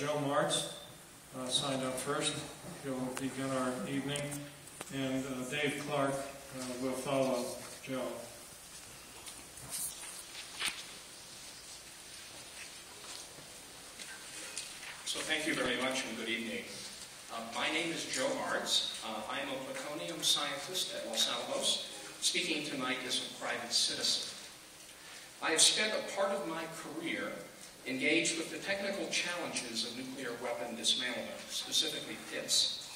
Joe Martz uh, signed up first. He'll begin our evening, and uh, Dave Clark uh, will follow Joe. So thank you very much and good evening. Uh, my name is Joe Martz. Uh, I am a plutonium scientist at Los Alamos, speaking tonight as a private citizen. I have spent a part of my career engaged with the technical challenges of nuclear weapon dismantlement, specifically PITS.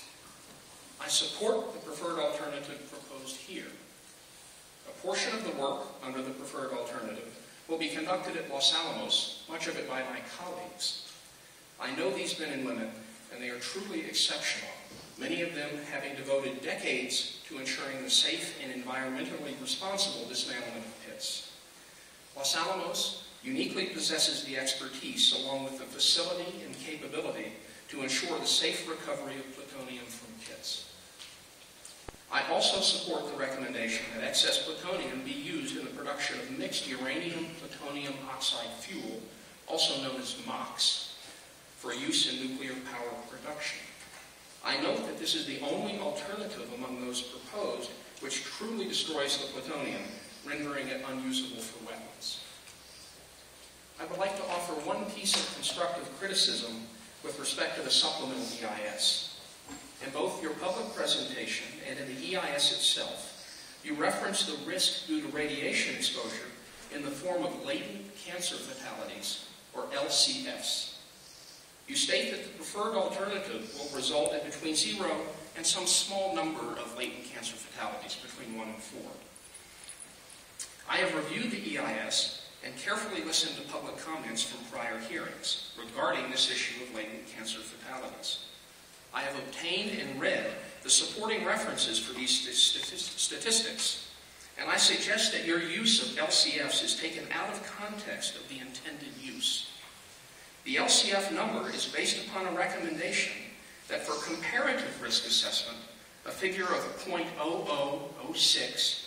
I support the preferred alternative proposed here. A portion of the work under the preferred alternative will be conducted at Los Alamos, much of it by my colleagues. I know these men and women, and they are truly exceptional, many of them having devoted decades to ensuring the safe and environmentally responsible dismantlement of pits. Los Alamos uniquely possesses the expertise along with the facility and capability to ensure the safe recovery of plutonium from pits. I also support the recommendation that excess plutonium be used in the production of mixed uranium-plutonium oxide fuel, also known as MOX, for use in nuclear power production. I note that this is the only alternative among those proposed which truly destroys the plutonium, rendering it unusable for weapons. I would like to offer one piece of constructive criticism with respect to the supplemental EIS. In both your public presentation and in the EIS itself, you reference the risk due to radiation exposure in the form of latent cancer fatalities, or LCFs. You state that the preferred alternative will result in between zero and some small number of latent cancer fatalities, between one and four. I have reviewed the EIS carefully listened to public comments from prior hearings regarding this issue of latent cancer fatalities. I have obtained and read the supporting references for these statistics, and I suggest that your use of LCFs is taken out of context of the intended use. The LCF number is based upon a recommendation that for comparative risk assessment, a figure of 0.0006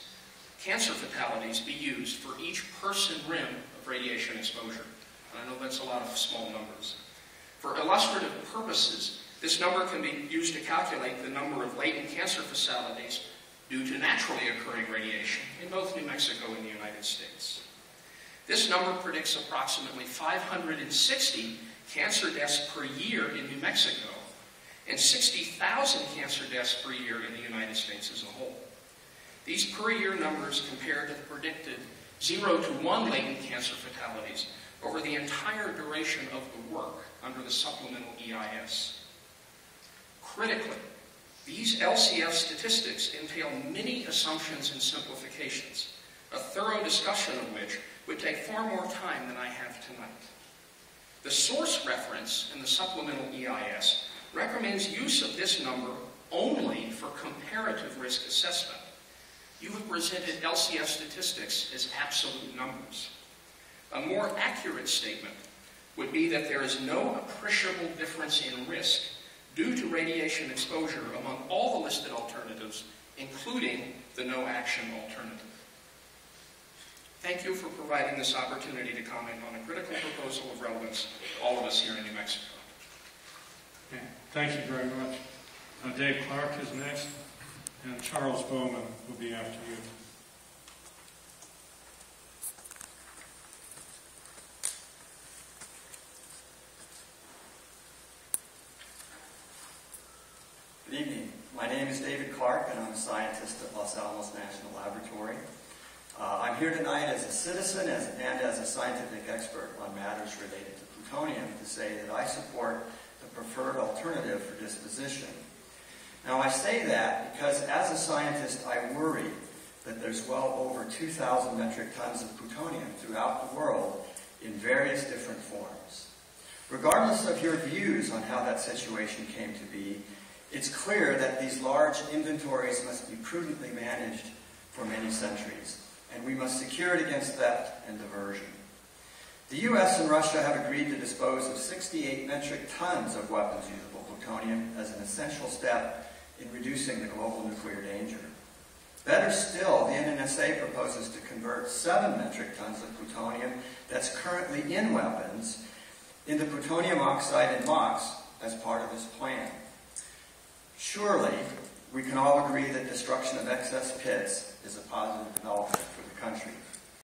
cancer fatalities be used for each person rem of radiation exposure. And I know that's a lot of small numbers. For illustrative purposes, this number can be used to calculate the number of latent cancer fatalities due to naturally occurring radiation in both New Mexico and the United States. This number predicts approximately 560 cancer deaths per year in New Mexico and 60,000 cancer deaths per year in the United States as a whole. These per year numbers compare to the predicted 0 to 1 latent cancer fatalities over the entire duration of the work under the supplemental EIS. Critically, these LCF statistics entail many assumptions and simplifications, a thorough discussion of which would take far more time than I have tonight. The source reference in the supplemental EIS recommends use of this number only for comparative risk assessment you have presented LCF statistics as absolute numbers. A more accurate statement would be that there is no appreciable difference in risk due to radiation exposure among all the listed alternatives, including the no action alternative. Thank you for providing this opportunity to comment on a critical proposal of relevance to all of us here in New Mexico. Okay. Thank you very much. Uh, Dave Clark is next and Charles Bowman will be after you. Good evening. My name is David Clark, and I'm a scientist at Los Alamos National Laboratory. Uh, I'm here tonight as a citizen as, and as a scientific expert on matters related to plutonium to say that I support the preferred alternative for disposition now I say that because as a scientist I worry that there's well over 2,000 metric tons of plutonium throughout the world in various different forms. Regardless of your views on how that situation came to be, it's clear that these large inventories must be prudently managed for many centuries, and we must secure it against theft and diversion. The U.S. and Russia have agreed to dispose of 68 metric tons of weapons-usable plutonium as an essential step in reducing the global nuclear danger. Better still, the NNSA proposes to convert 7 metric tons of plutonium that's currently in weapons into plutonium oxide and MOX as part of this plan. Surely, we can all agree that destruction of excess pits is a positive development for the country.